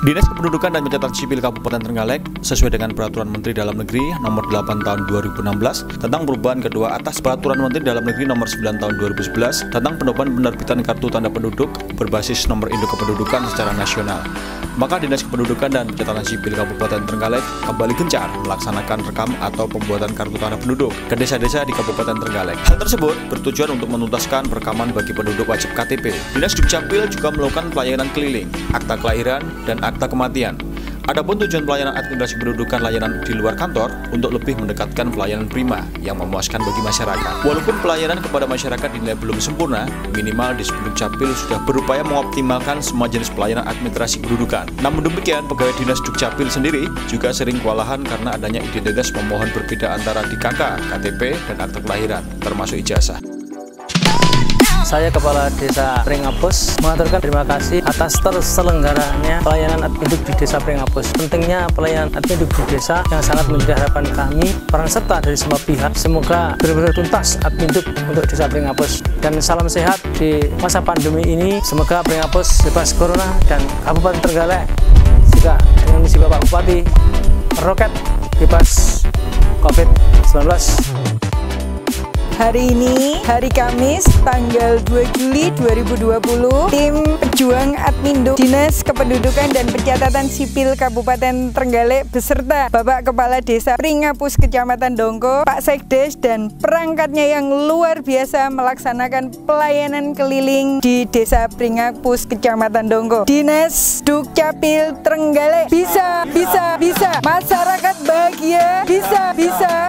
Dinas Kependudukan dan Pencatatan Sipil Kabupaten Trenggalek sesuai dengan Peraturan Menteri Dalam Negeri Nomor 8 Tahun 2016 tentang perubahan kedua atas Peraturan Menteri Dalam Negeri Nomor 9 Tahun 2011 tentang penutupan penerbitan kartu tanda penduduk berbasis nomor induk kependudukan secara nasional. Maka Dinas Kependudukan dan Pencatatan Sipil Kabupaten Trenggalek kembali gencar melaksanakan rekam atau pembuatan kartu tanda penduduk ke desa-desa di Kabupaten Trenggalek. Hal tersebut bertujuan untuk menuntaskan perekaman bagi penduduk wajib KTP. Dinas Dukcapil juga melakukan pelayanan keliling, akta kelahiran, dan akta kematian. Adapun tujuan pelayanan administrasi kependudukan layanan di luar kantor untuk lebih mendekatkan pelayanan prima yang memuaskan bagi masyarakat. Walaupun pelayanan kepada masyarakat dinilai belum sempurna, minimal di Spenduk Capil sudah berupaya mengoptimalkan semua jenis pelayanan administrasi kependudukan. Namun demikian, pegawai dinas Dukcapil sendiri juga sering kewalahan karena adanya identitas pemohon berbeda antara KK, KTP, dan akta kelahiran, termasuk ijazah. Saya Kepala Desa Pringapus mengaturkan terima kasih atas terselenggaranya pelayanan admin di Desa Pringapus. Pentingnya pelayanan admin di desa yang sangat menjadi harapan kami, peran serta dari semua pihak. Semoga benar-benar tuntas admin untuk Desa Pringapus. Dan salam sehat di masa pandemi ini. Semoga Pringapus bebas corona dan Kabupaten Trenggalek juga dengan misi Bapak Bupati roket bebas COVID-19. Hari ini, hari Kamis, tanggal 2 Juli 2020, tim pejuang Admindo Dinas Kependudukan dan Pencatatan Sipil Kabupaten Trenggalek beserta Bapak Kepala Desa Pringapus Kecamatan Dongko, Pak Sekdes dan perangkatnya yang luar biasa melaksanakan pelayanan keliling di Desa Pringapus Kecamatan Dongko. Dinas Dukcapil Trenggalek bisa, bisa, bisa. Masyarakat bahagia, bisa, bisa.